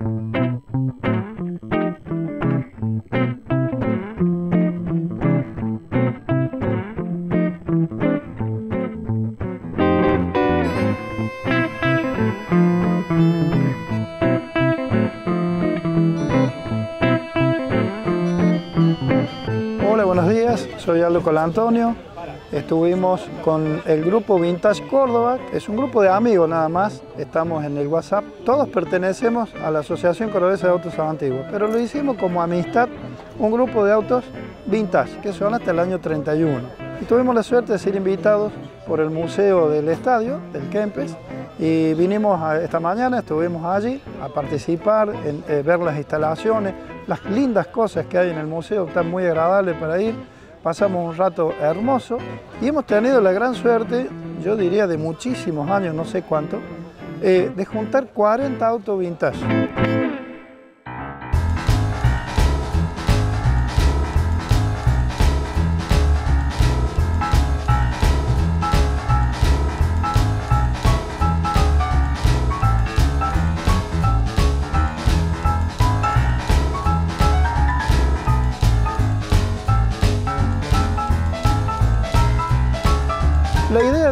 Hola, buenos días. Soy Aldo Colantonio. Estuvimos con el grupo Vintage Córdoba, es un grupo de amigos nada más. Estamos en el WhatsApp. Todos pertenecemos a la Asociación Cordobesa de Autos Antiguos, pero lo hicimos como amistad, un grupo de autos vintage, que son hasta el año 31. Y tuvimos la suerte de ser invitados por el Museo del Estadio, del Kempes, y vinimos esta mañana, estuvimos allí a participar, en eh, ver las instalaciones, las lindas cosas que hay en el museo, están muy agradables para ir. Pasamos un rato hermoso y hemos tenido la gran suerte, yo diría de muchísimos años, no sé cuánto, eh, de juntar 40 autos vintage.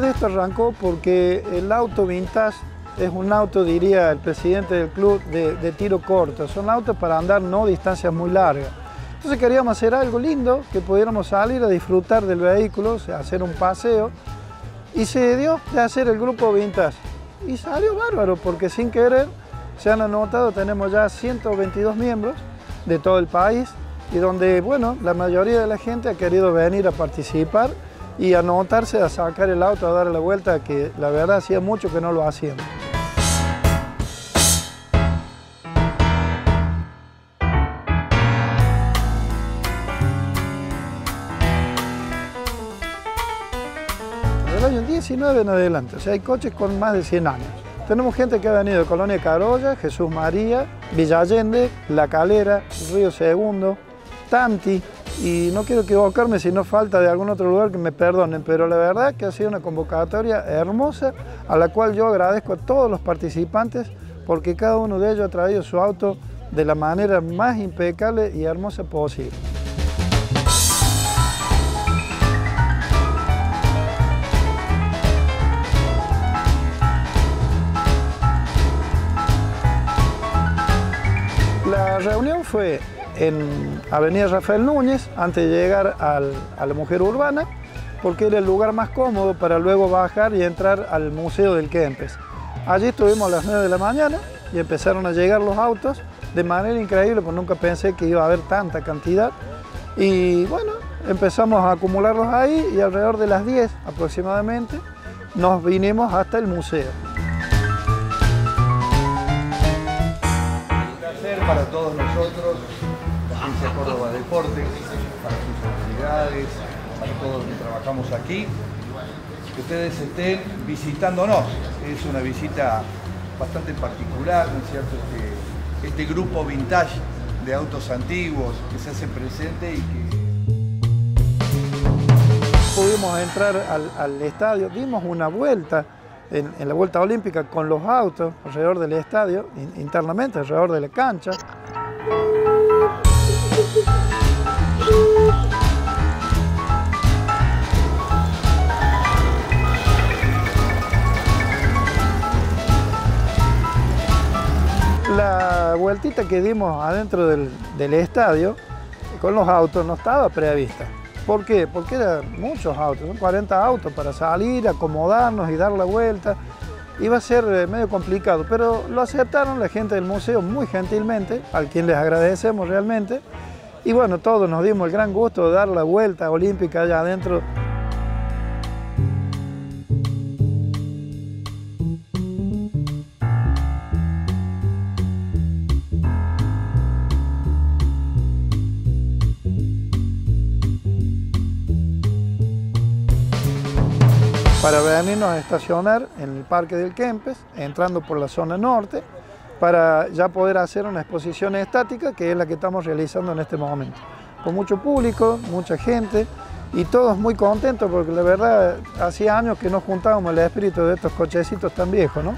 Esto arrancó porque el auto vintage es un auto, diría el presidente del club, de, tiro corto. Son autos para andar no distancias muy largas. Entonces queríamos hacer algo lindo, que pudiéramos salir a disfrutar del vehículo, hacer un paseo. Y se dio de hacer el grupo vintage. Y salió bárbaro, porque sin querer se han anotado, tenemos ya 122 miembros de todo el país y donde, bueno, la mayoría de la gente ha querido venir a participar y anotarse a sacar el auto, a dar la vuelta, que la verdad hacía mucho que no lo hacían. Del año 19 en adelante, o sea, hay coches con más de 100 años. Tenemos gente que ha venido de Colonia Carolla, Jesús María, Villa Allende, La Calera, Río Segundo, Tanti, y no quiero equivocarme si no falta de algún otro lugar que me perdonen, pero la verdad que ha sido una convocatoria hermosa a la cual yo agradezco a todos los participantes porque cada uno de ellos ha traído su auto de la manera más impecable y hermosa posible. La reunión fue en Avenida Rafael Núñez, antes de llegar a la Mujer Urbana, porque era el lugar más cómodo para luego bajar y entrar al Museo del Kempes. Allí estuvimos a las 9 de la mañana y empezaron a llegar los autos de manera increíble, porque nunca pensé que iba a haber tanta cantidad. Y bueno, empezamos a acumularlos ahí y alrededor de las 10 aproximadamente nos vinimos hasta el museo. Para todos nosotros Córdoba Deportes, para sus autoridades, para todos los que trabajamos aquí, que ustedes estén visitándonos. Es una visita bastante particular, ¿no es cierto? Este, este grupo vintage de autos antiguos que se hace presente y que pudimos entrar al, estadio, dimos una vuelta en, la vuelta olímpica con los autos alrededor del estadio, internamente alrededor de la cancha. Vueltita que dimos adentro del, estadio con los autos no estaba prevista. ¿Por qué? Porque eran muchos autos, son 40 autos para salir, acomodarnos y dar la vuelta. Iba a ser eh, medio complicado, pero lo aceptaron la gente del museo muy gentilmente, al quien les agradecemos realmente. Y bueno, todos nos dimos el gran gusto de dar la vuelta olímpica allá adentro. Para venirnos a estacionar en el Parque del Kempes, entrando por la zona norte, para ya poder hacer una exposición estática, que es la que estamos realizando en este momento. Con mucho público, mucha gente, y todos muy contentos, porque la verdad hacía años que no juntábamos el espíritu de estos cochecitos tan viejos, ¿no?